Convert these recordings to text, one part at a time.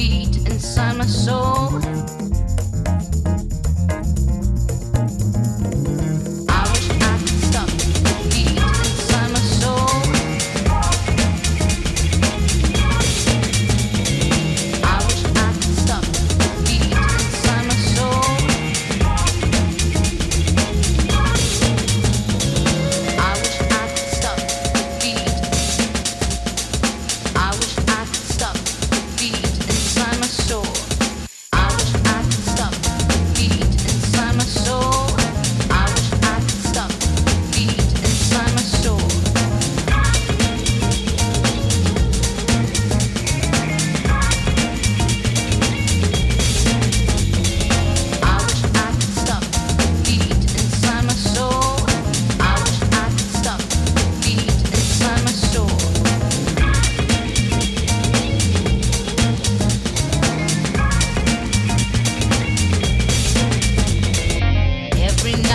beat inside my soul.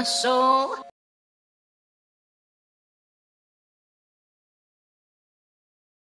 my soul.